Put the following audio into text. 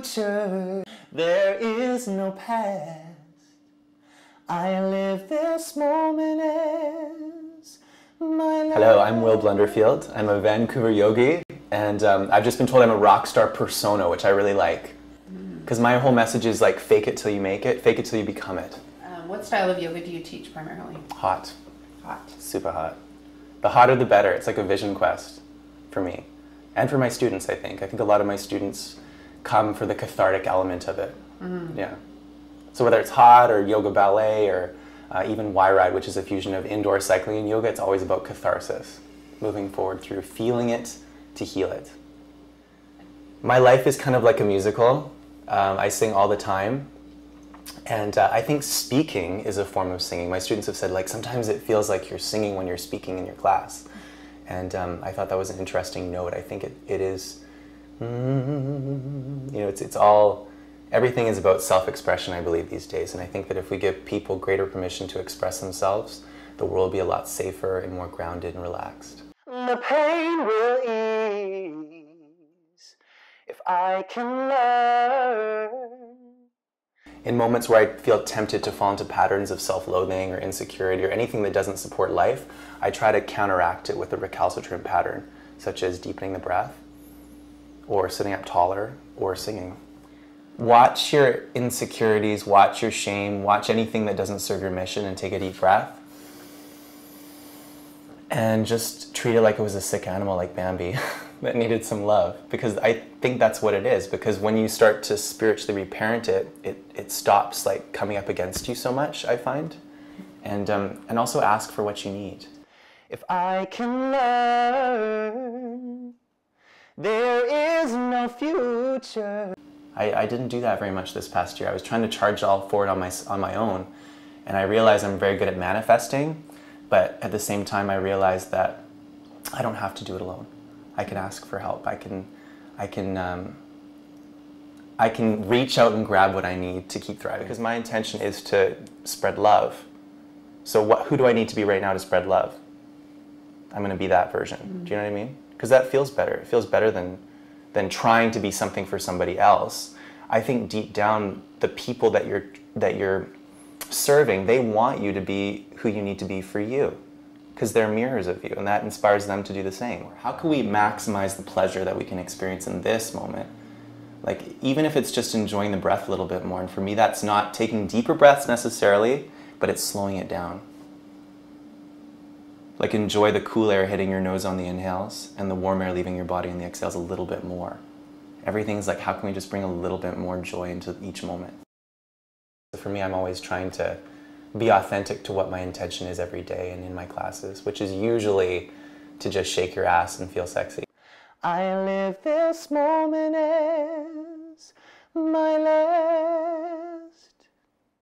future. There is no past. I live this moment as my life. Hello, I'm Will Blunderfield. I'm a Vancouver yogi, and um, I've just been told I'm a rock star persona, which I really like. Because my whole message is like fake it till you make it, fake it till you become it. Um, what style of yoga do you teach primarily? Hot, Hot. super hot. The hotter the better. It's like a vision quest for me and for my students, I think. I think a lot of my students come for the cathartic element of it. Yeah. So whether it's hot or yoga ballet or uh, even Y Ride, which is a fusion of indoor cycling and yoga, it's always about catharsis, moving forward through feeling it to heal it. My life is kind of like a musical. Um, I sing all the time. And uh, I think speaking is a form of singing. My students have said, like, sometimes it feels like you're singing when you're speaking in your class. And um, I thought that was an interesting note. I think it, it is, mm, you know, it's, it's all, everything is about self expression, I believe, these days. And I think that if we give people greater permission to express themselves, the world will be a lot safer and more grounded and relaxed. The pain will ease if I can learn. In moments where I feel tempted to fall into patterns of self loathing or insecurity or anything that doesn't support life, I try to counteract it with a recalcitrant pattern, such as deepening the breath, or sitting up taller, or singing. Watch your insecurities, watch your shame, watch anything that doesn't serve your mission, and take a deep breath. And just treat it like it was a sick animal like Bambi that needed some love. Because I think that's what it is. Because when you start to spiritually reparent it, it, it stops like coming up against you so much, I find. And, um, and also ask for what you need. If I can learn, there is no future. I, I didn't do that very much this past year. I was trying to charge it all forward on my, on my own. And I realized I'm very good at manifesting, but at the same time, I realized that I don't have to do it alone. I can ask for help. I can, I can, um, I can reach out and grab what I need to keep thriving. Because my intention is to spread love. So what, who do I need to be right now to spread love? I'm going to be that version. Do you know what I mean? Because that feels better. It feels better than than trying to be something for somebody else. I think deep down, the people that you're that you're serving, they want you to be who you need to be for you, because they're mirrors of you, and that inspires them to do the same. How can we maximize the pleasure that we can experience in this moment? Like even if it's just enjoying the breath a little bit more, and for me, that's not taking deeper breaths necessarily, but it's slowing it down. Like enjoy the cool air hitting your nose on the inhales and the warm air leaving your body on the exhales a little bit more. Everything's like, how can we just bring a little bit more joy into each moment? For me, I'm always trying to be authentic to what my intention is every day and in my classes, which is usually to just shake your ass and feel sexy. I live this moment as my last.